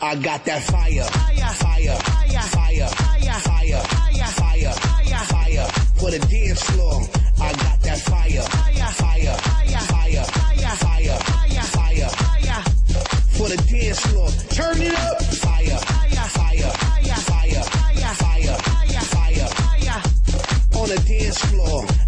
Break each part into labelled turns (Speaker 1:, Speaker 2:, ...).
Speaker 1: I got that fire, fire, fire, fire, fire, fire, fire, for the dance floor. I got that fire, fire, fire, fire, fire, for the dance floor. Turn it up, fire, fire, fire, fire, fire, fire, on the dance floor.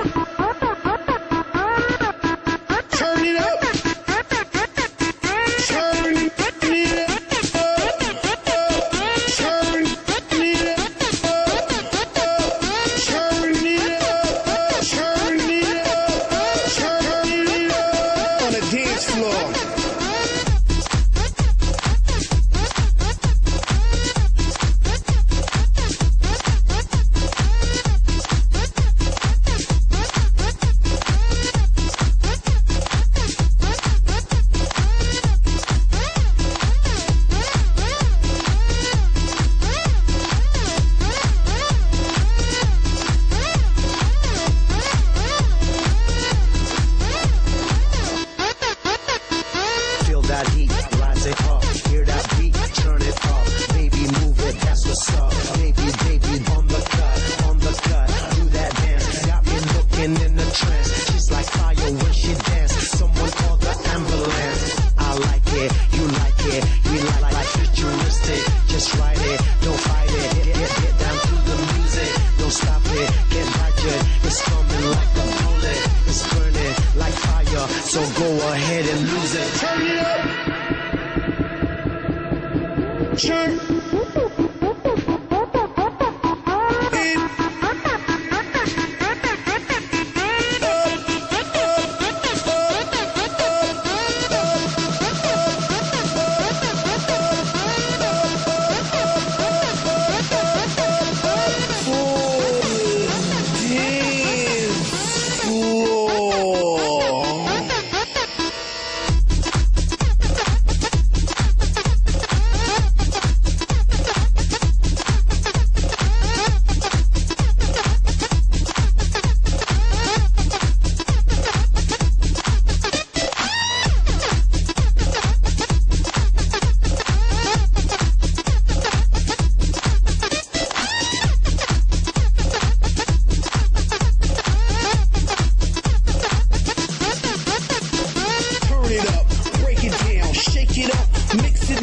Speaker 2: Trance. She's like fire when she dance. Someone call the ambulance. I like it, you like it, we like like futuristic. Just ride it, don't fight it. Get, get, get down to the music, don't stop it. Get righteous, it's coming like a bullet. It's burning like fire, so go ahead and lose it.
Speaker 1: Turn it up.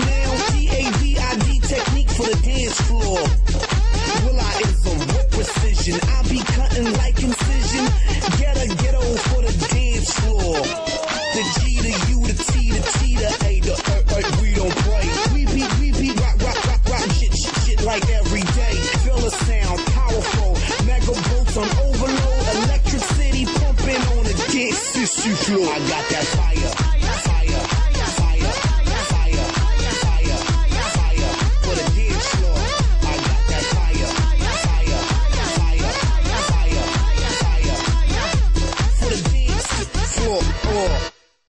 Speaker 1: Mix it technique for the dance floor. Will I ism with precision? I be cutting like incision. Get a Guetta for the dance floor. The G to U, the T to T to A, the uh, uh, we don't play. We be, we be rock, rock, rock, rock, shit, shit, shit like every day. Feel the sound, powerful. Mega bolts on overload, electric city pumping on the dance floor. I got that fire.